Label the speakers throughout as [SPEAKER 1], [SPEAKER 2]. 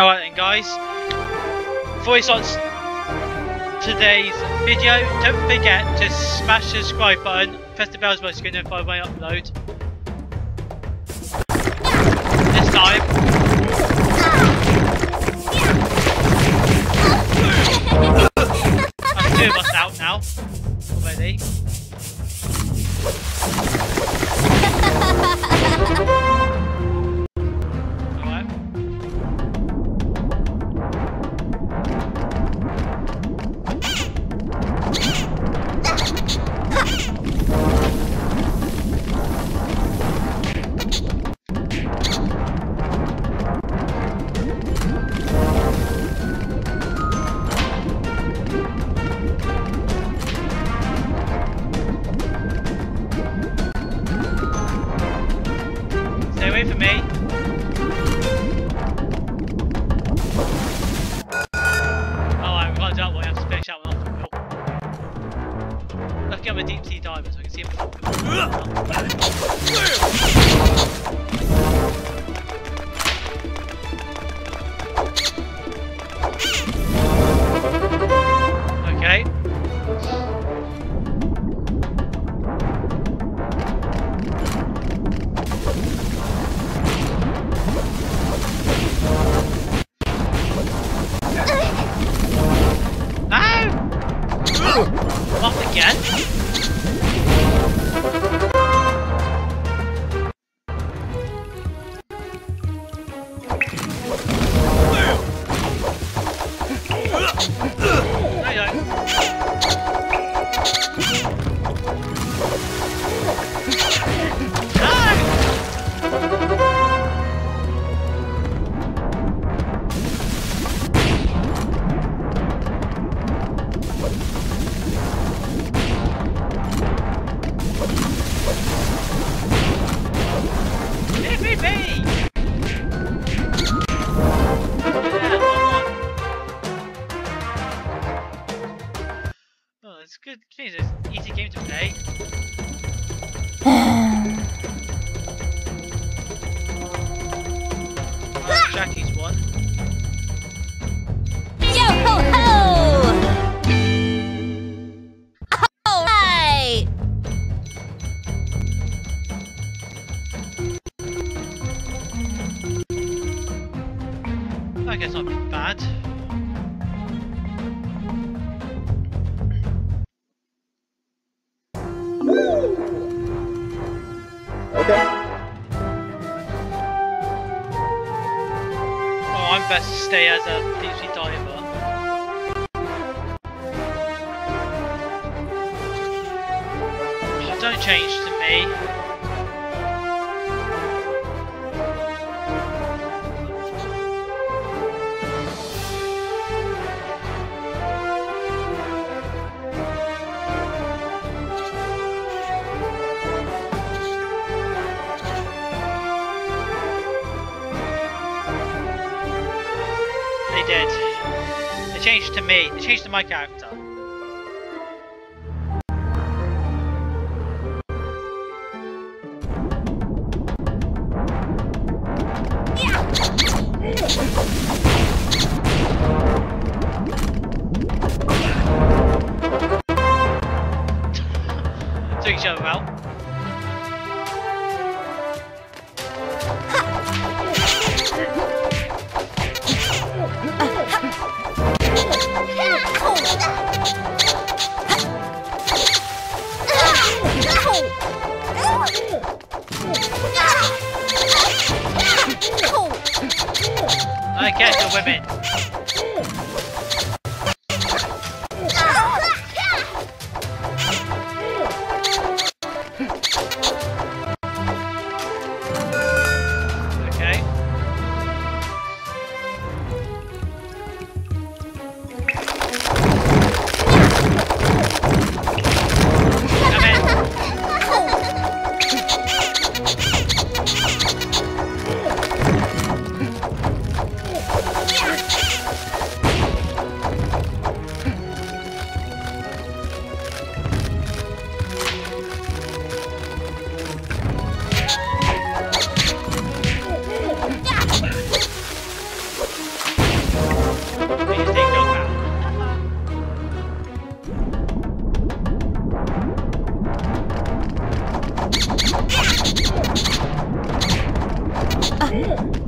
[SPEAKER 1] Alright then guys, before we start today's video, don't forget to smash the subscribe button, press the bell button to get notified when I upload. This time. A deep sea diver so I can see if vem! Guess not bad.
[SPEAKER 2] Okay.
[SPEAKER 1] Oh, I'm best to stay as a deep sea diver. Oh, don't change to me. To me. They changed to my character. Women. 日。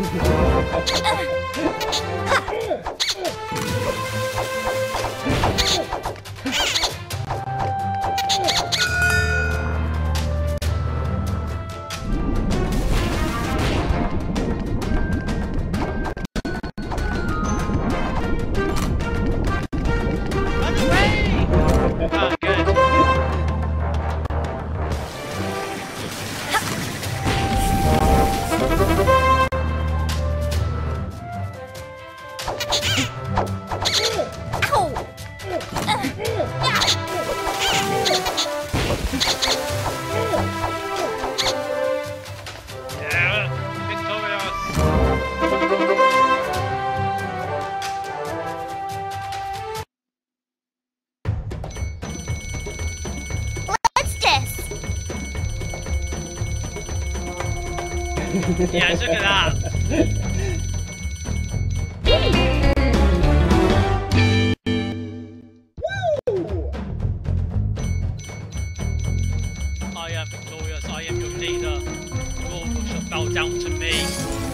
[SPEAKER 1] Ha! Yes, look at that. I am victorious. I am your leader. Your world shall bow down to me.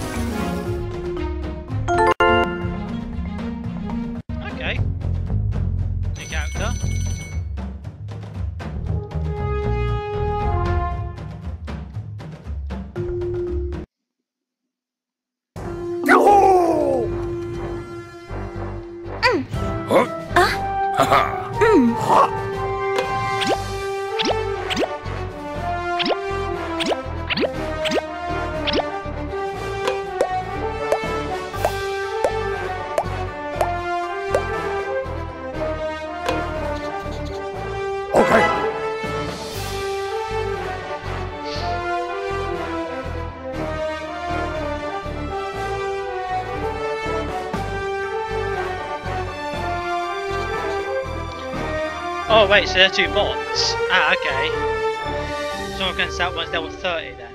[SPEAKER 1] Okay. Oh wait, so they're two bots. Ah, okay. So I'm against that one's level 30 then.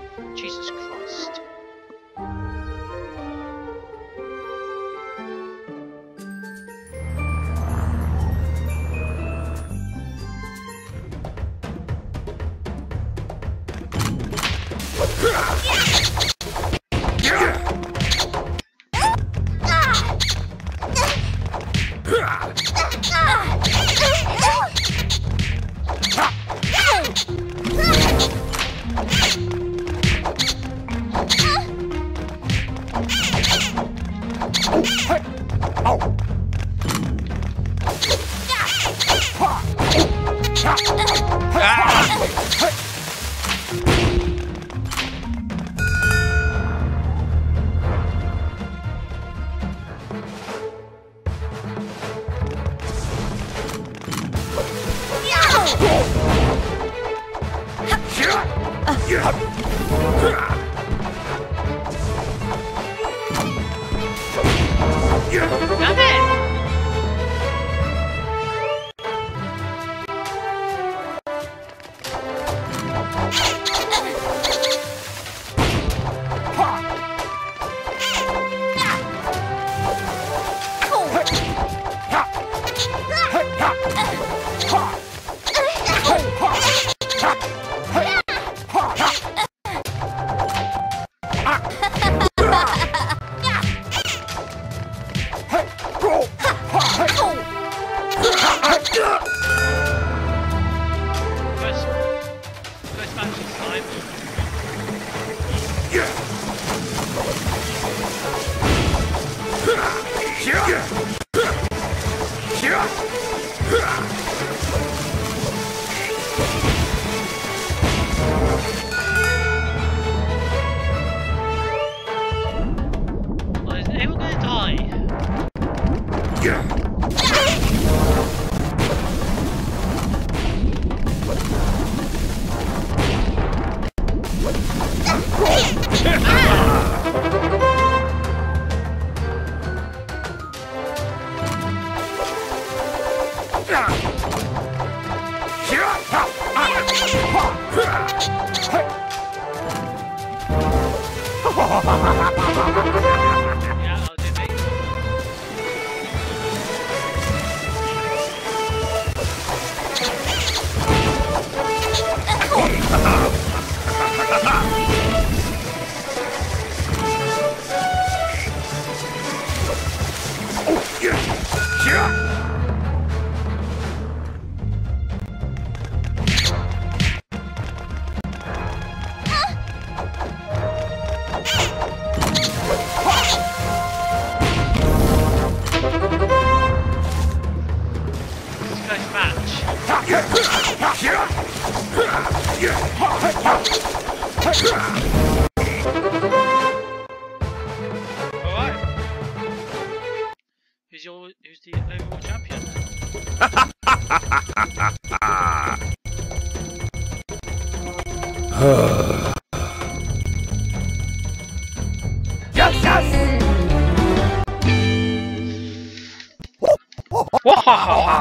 [SPEAKER 1] Yeah,
[SPEAKER 2] Yes, yes.
[SPEAKER 1] Wahaha!